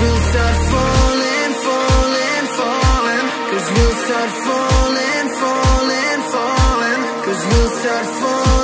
we'll start falling, falling, falling. Cause we'll start falling, falling, falling. Cause we'll start falling.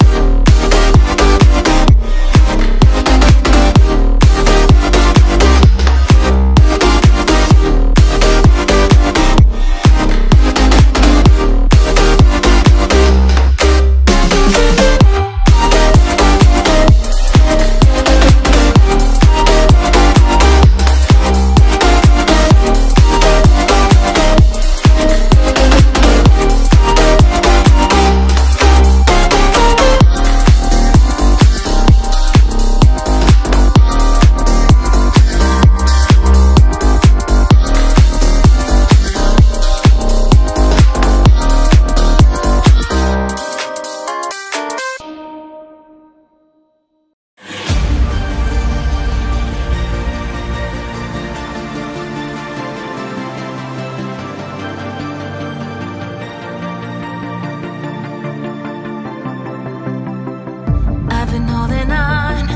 I've been holding on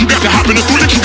you got to hop in the through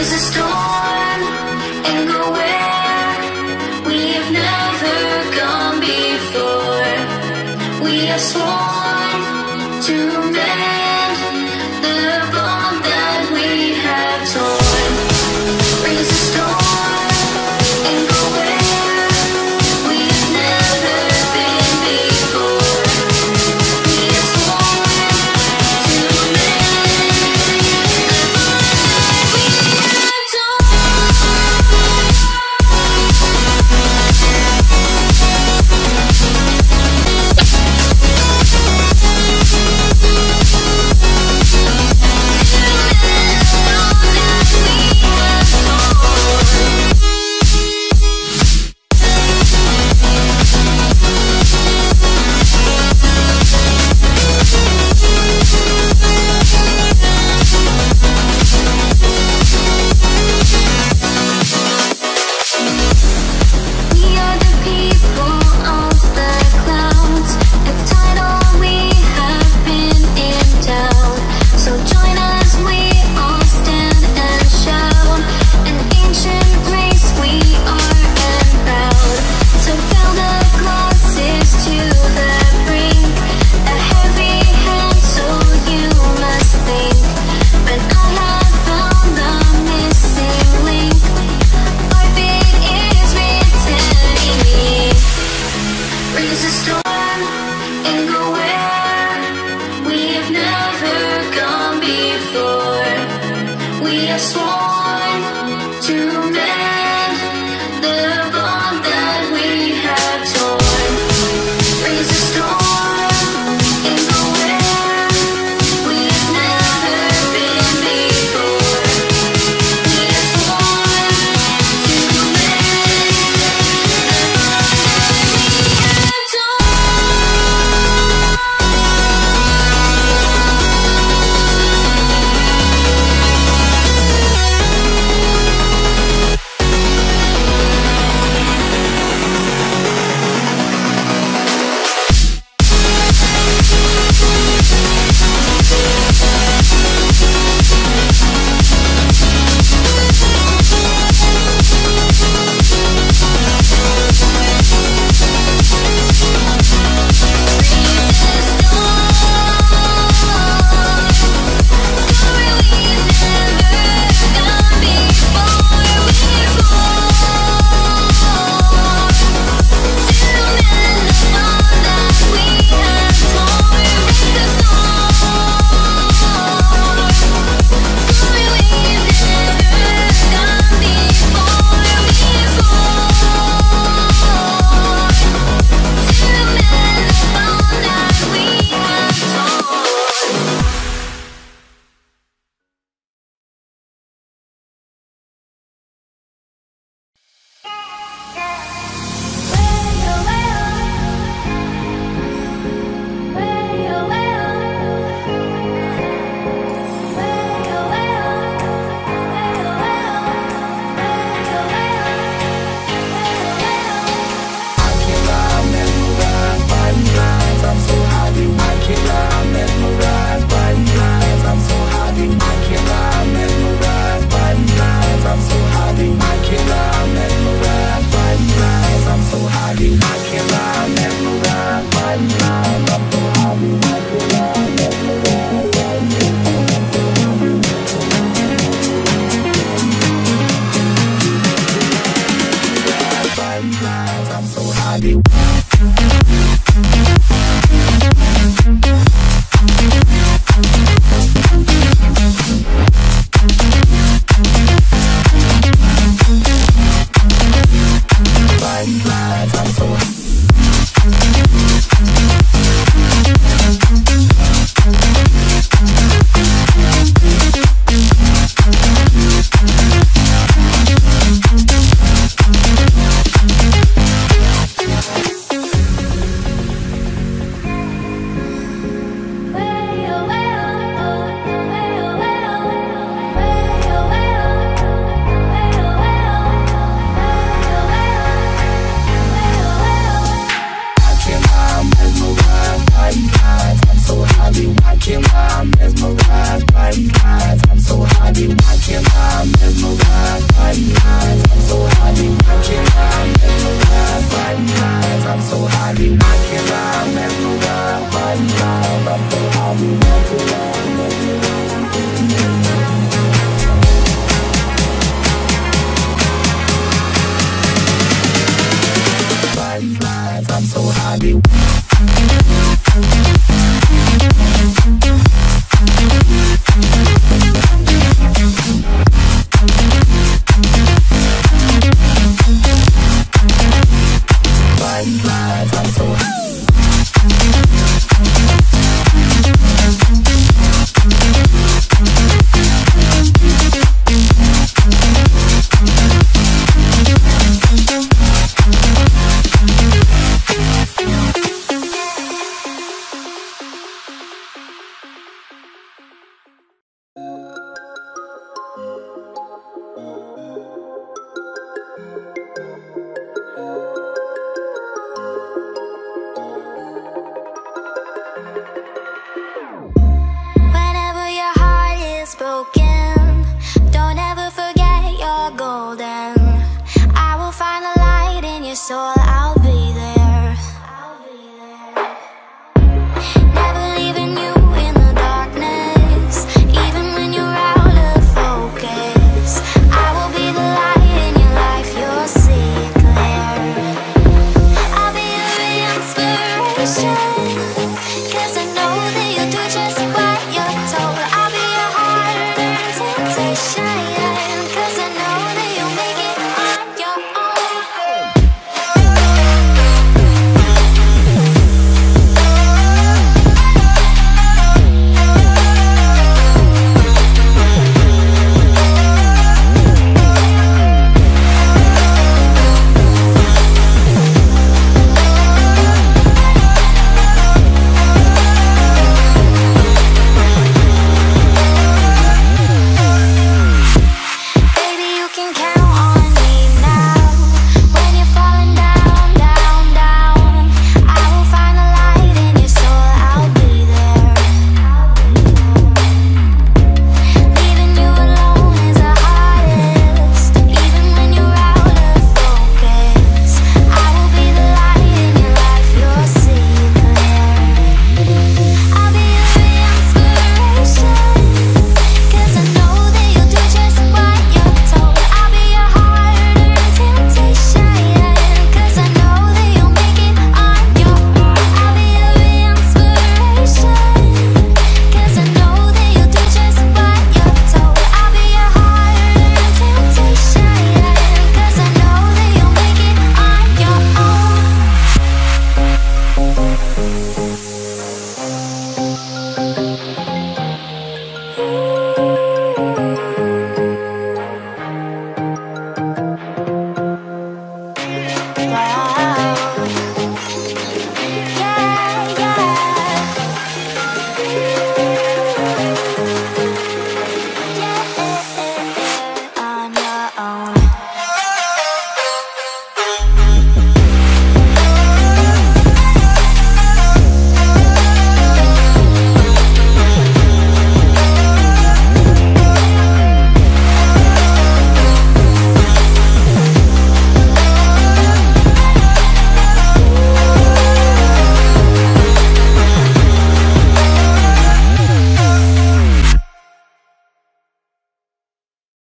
There's a storm and go where we have never gone before. We are sworn to.